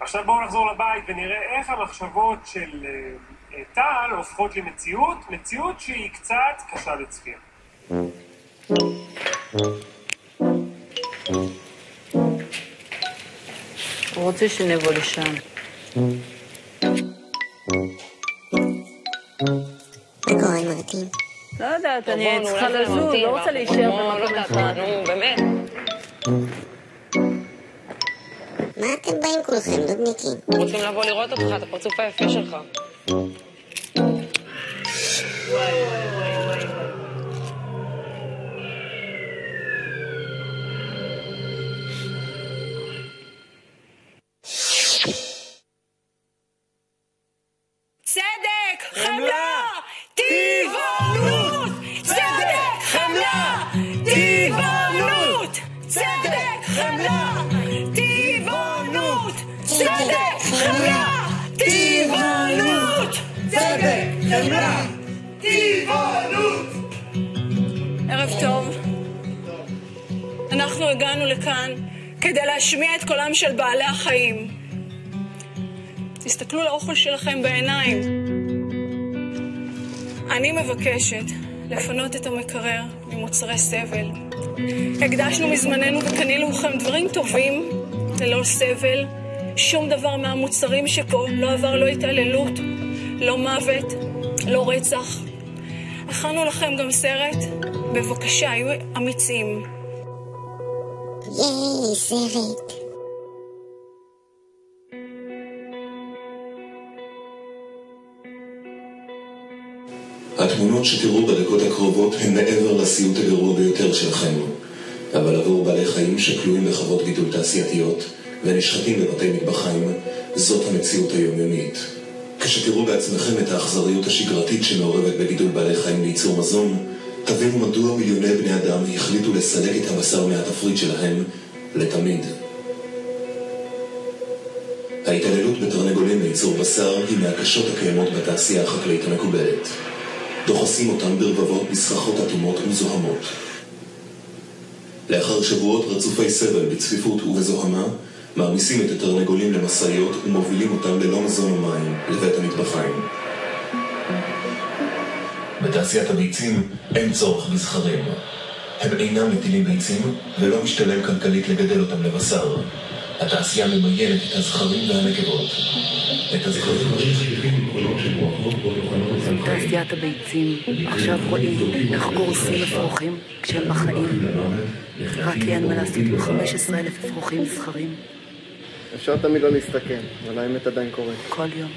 עכשיו בואו נחזור לבית ונראה איך המחשבות של אה, טל הופכות למציאות, מציאות שהיא קצת קשה לצפייה. הוא רוצה שנבוא לשם. מה קורה עם מרטין? לא יודעת, אני צריכה לזוז, לא רוצה להישאר כמו, לא במקום יודעת אחד. נו, באמת. מה אתם באים כולכם, נודניקים? רוצים לבוא לראות אותך, את הפרצוף היפה שלך. צדק, צדק, חמלה, טבעונות! צדק, חמלה, טבעונות! ערב טוב. אנחנו הגענו לכאן כדי להשמיע את קולם של בעלי החיים. תסתכלו לאוכל שלכם בעיניים. אני מבקשת לפנות את המקרר ממוצרי סבל. הקדשנו מזמננו וקנינו לכם דברים טובים, ללא סבל. שום דבר מהמוצרים שפה לא עבר לא התעללות, לא מוות, לא רצח. הכנו לכם גם סרט. בבקשה, היו אמיצים. ייי, סרט. התמונות שתראו בדקות הקרובות הן מעבר לסיוט הגרוע ביותר שלכם. אבל עבור בעלי חיים שכלואים בחוות גידול תעשייתיות ונשחטים בבתי מטבחיים, זאת המציאות היומיומית. כשתראו בעצמכם את האכזריות השגרתית שמעורבת בגידול בעלי חיים לייצור מזון, תבינו מדוע מיליוני בני אדם החליטו לסלק את הבשר מהתפריט שלהם לתמיד. ההתעללות בתרנגולים לייצור בשר היא מהקשות הקיימות בתעשייה החקלאית המקובלת. דוחסים אותם ברבבות בסככות אטומות ומזוהמות. לאחר שבועות רצופי סבל בצפיפות ובזוהמה, מעמיסים את התרנגולים למשאיות ומובילים אותם ללא מזון ומים לבית המטבחיים. בתעשיית הביצים אין צורך בזכרים. הם אינם מטילים ביצים ולא משתלם כלכלית לגדל אותם לבשר. התעשייה ממיינת את הזכרים והנקבות. את הזכרים. תעשיית הביצים, עכשיו רואים איך גורסים אפרוחים כשהם בחיים. רק כי אין מה לעשות עם 15 אלף אפרוחים זכרים אפשר תמיד לא להסתכן, אבל האמת עדיין קורית. כל יום.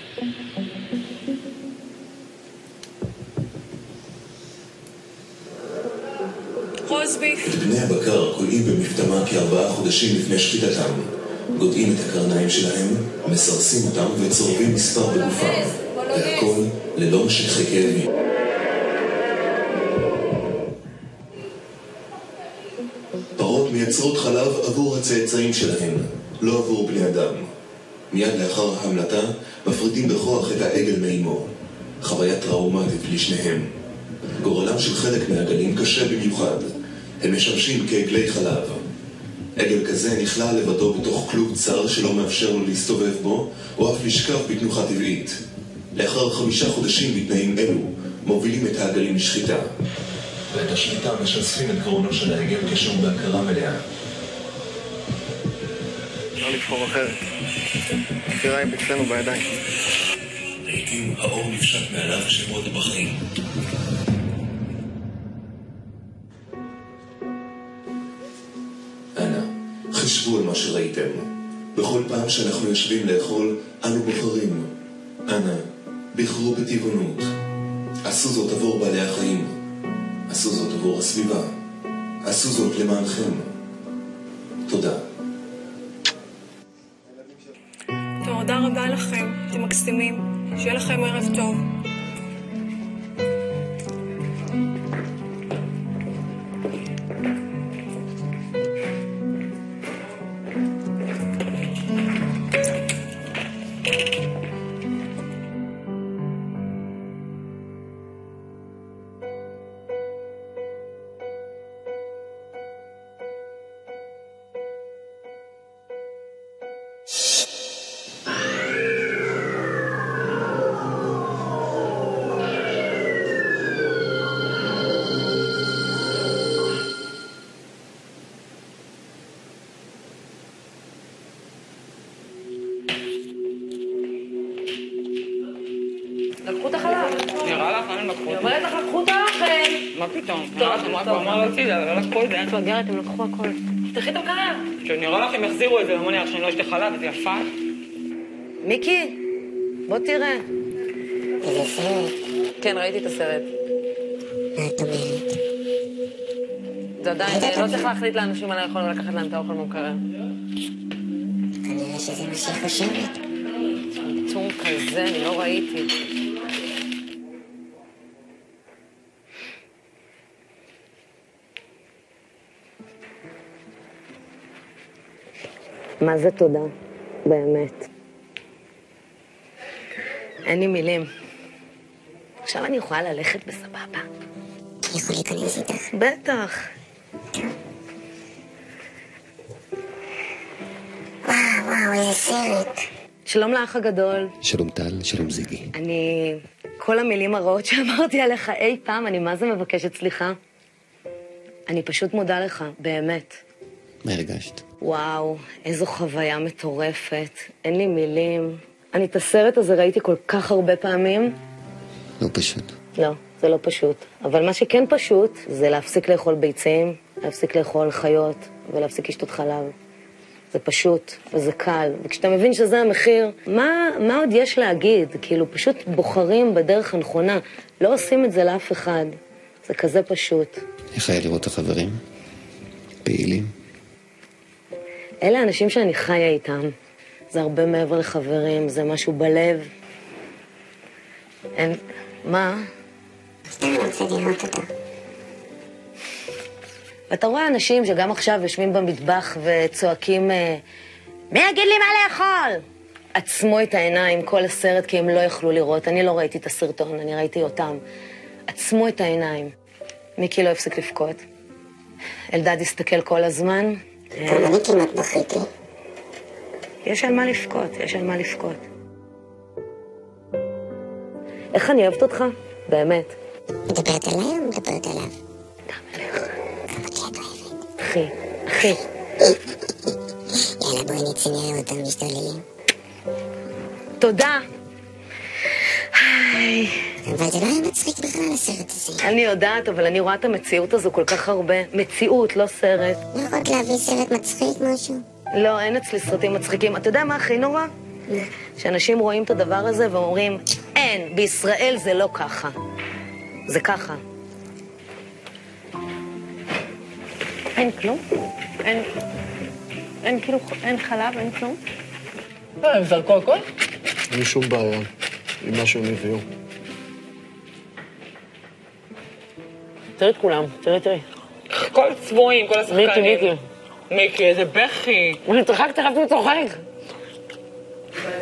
בני הבקר כולאים במפטמה כארבעה חודשים לפני שחיטתם. גודעים את הקרניים שלהם, מסרסים אותם וצורבים מספר בגופם. והכל ללא משככי כאבים. פרות מייצרות חלב עבור הצאצאים שלהם, לא עבור בני אדם. מיד לאחר ההמלטה מפרידים בכוח את העגל מאימו. חוויה טראומטית לשניהם. גורלם של חלק מהעגלים קשה במיוחד. הם משמשים כעגלי חלב. עגל כזה נכלא לבדו בתוך כלוב צר שלא מאפשר לו להסתובב בו, או אף לשכב בתנוחה טבעית. לאחר חמישה חודשים בתנאים אלו, מובילים את העגלים לשחיטה. ואת השחיטה משספים את גרונו של העגל כשהוא בהכרה מלאה. לבחור אחרת. הבחירה היא אצלנו בידיים. לעתים האור נפשט מעליו כשמות בחיים. אנא, חשבו על מה שראיתם. בכל פעם שאנחנו יושבים לאכול, אנו בוחרים. אנא, בחרו בטבעונות. עשו זאת עבור בעלי החיים. עשו זאת עבור הסביבה. עשו זאת למענכם. תודה מקסימים. שיהיה לכם ערב טוב. מה פתאום? נראה לכם רק. הוא אמר להוציא זה, אבל לא את זה. מפגרת, הם לקחו הכל. תפתחי את המקרר. שנראה לך הם יחזירו את זה, לא מניח שאני לא אשתה חלב, איזה יפה. מיקי, בוא תראה. איזה סרט. כן, ראיתי את הסרט. מה את אומרת? זה עדיין, אה, לא צריך להחליט לאנשים מה לאכול ולקחת להם את האוכל מהמקרר. כנראה שזה מה שהיא חושבת. צום כזה, אני לא ראיתי. מה זה תודה? באמת. אין לי מילים. עכשיו אני יכולה ללכת בסבבה. אני יכול להיכנס איתך? בטח. וואו, וואו, איזה סרט. שלום לאח הגדול. שלום טל, שלום זיגי. אני... כל המילים הרעות שאמרתי עליך אי פעם, אני מה זה מבקשת סליחה. אני פשוט מודה לך, באמת. מה הרגשת? וואו, איזו חוויה מטורפת. אין לי מילים. אני את הסרט הזה ראיתי כל כך הרבה פעמים. לא פשוט. לא, זה לא פשוט. אבל מה שכן פשוט, זה להפסיק לאכול ביצים, להפסיק לאכול חיות ולהפסיק לשתות חלב. זה פשוט, וזה קל. וכשאתה מבין שזה המחיר, מה, מה עוד יש להגיד? כאילו, פשוט בוחרים בדרך הנכונה. לא עושים את זה לאף אחד. זה כזה פשוט. איך היה לראות את החברים? פעילים? אלה האנשים שאני חיה איתם. זה הרבה מעבר לחברים, זה משהו בלב. אין... מה? סתם רוצה לראות אותה. ואתה רואה אנשים שגם עכשיו יושבים במטבח וצועקים, אה, מי יגיד לי מה לאכול? עצמו את העיניים כל הסרט כי הם לא יכלו לראות. אני לא ראיתי את הסרטון, אני ראיתי אותם. עצמו את העיניים. מיקי לא הפסיק לבכות. אלדד הסתכל כל הזמן. גם אני כמעט בכיתי. יש על מה לבכות, יש על מה לבכות. איך אני אוהבת אותך? באמת. מדברת עליי או מדברת עליו? גם עליך. כמה כי את אוהבת. אחי, אחי. יאללה, בואי נצא נראה אותם משתוללים. תודה. היי. אבל זה לא היה מצחיק בכלל, הסרט הזה. אני יודעת, אבל אני רואה את המציאות הזו כל כך הרבה. מציאות, לא סרט. לא יכולת להביא סרט מצחיק משהו? לא, אין אצלי סרטים מצחיקים. אתה יודע מה הכי נורא? שאנשים רואים את הדבר הזה ואומרים, אין, בישראל זה לא ככה. זה ככה. אין כלום? אין, אין כאילו, אין חלב, אין כלום? לא, הם זרקו הכל? אין לי שום בעיה עם מה שהם הביאו. תראי את כולם, תראי, תראי. כל צבועים, כל השחקנים. מיקי, מיקי. מיקי, איזה בכי. אני צוחקת, רק וצוחק.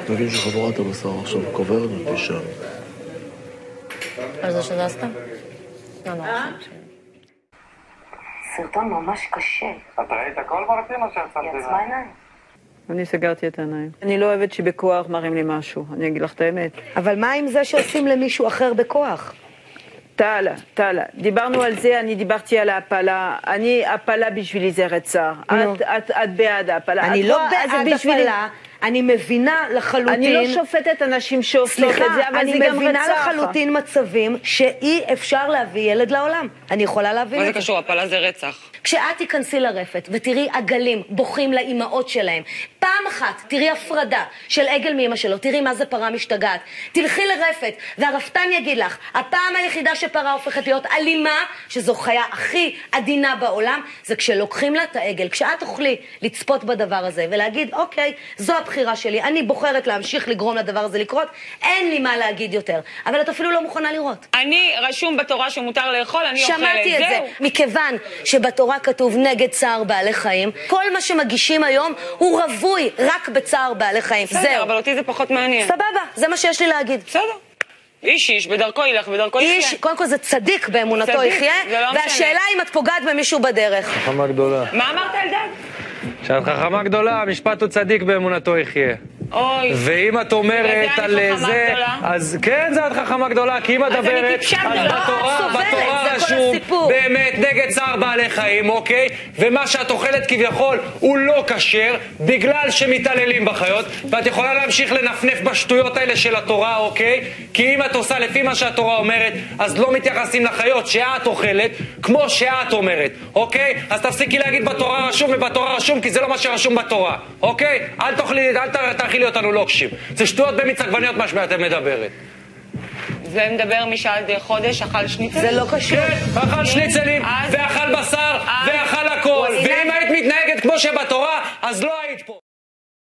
נגיד שחברת הבשר עכשיו קוברת ופישה. על זה שזזת? לא, לא. סרטון ממש קשה. את ראית הכל מרטין או שאת היא עצמה עיניים. אני סגרתי את העיניים. אני לא אוהבת שבכוח מראים לי משהו, אני אגיד לך את האמת. אבל מה עם זה שעושים למישהו אחר בכוח? טל, טל, דיברנו על זה, אני דיברתי על ההפלה. אני, הפלה בשבילי זה רצח. נו. את, את, את בעד ההפלה. אני לא בעד הפלה, אני מבינה לחלוטין... אני לא שופטת אנשים שעושות סליחה, את זה, אבל אני זה גם מבינה רצח. לחלוטין מצבים שאי אפשר להביא ילד לעולם. אני יכולה להבין מה את זה זה. קשור? הפלה זה רצח. כשאת תיכנסי לרפת ותראי עגלים בוכים לאימהות שלהם, פעם אחת תראי הפרדה של עגל מאימא שלו, תראי מה זה פרה משתגעת. תלכי לרפת והרפתן יגיד לך, הפעם היחידה שפרה הופכת להיות אלימה, שזו חיה הכי עדינה בעולם, זה כשלוקחים לה את העגל. כשאת תוכלי לצפות בדבר הזה ולהגיד, אוקיי, זו הבחירה שלי, אני בוחרת להמשיך לגרום לדבר הזה לקרות, אין לי מה להגיד יותר. אבל את אפילו לא מוכנה לראות. אני, רשום בתורה שמותר לאכול, אני אוכלת. שמעתי את זה. מכיוון שבתורה כתוב נגד צער בעלי חיים, כל מה שמגישים היום הוא רווי רק בצער בעלי חיים. בסדר, זהו. אבל אותי זה פחות מעניין. סבבה, זה מה שיש לי להגיד. בסדר. איש איש, בדרכו ילך, בדרכו יחיה. איש, קודם כל זה צדיק באמונתו צדיק, יחיה, זה לא. והשאלה אם את פוגעת במישהו בדרך. חכמה גדולה. מה אמרת, אלדד? שאת חכמה גדולה, המשפט הוא צדיק באמונתו יחיה. אוי. ואם את אומרת על זה? אז כן, זה את חכמה גדולה, כי אם את מדברת, אז. בתורה, בתורה רשום. באמת נגד צער בעלי חיים, אוקיי? ומה שאת אוכלת כביכול הוא לא כשר, בגלל שמתעללים בחיות, ואת יכולה להמשיך לנפנף בשטויות האלה של התורה, אוקיי? כי אם את עושה לפי מה שהתורה אומרת, אז לא מתייחסים לחיות שאת אוכלת, כמו שאת אומרת, אוקיי? אז תפסיקי להגיד בתורה רשום ובתורה רשום, כי זה לא מה שרשום בתורה, אוקיי? אל תאכלי, אל ת- תאכילי אותנו לוקשים. זה שטויות במיץ עגבניות מה שאת מדברת. זה מדבר מי שעד חודש אכל שניצל? זה לא קשור. כן, אכל שניצלים, אז- ואכל בשר, אז- ואכל הכל. ואם היית מתנהגת כמו שבתורה, אז לא היית פה.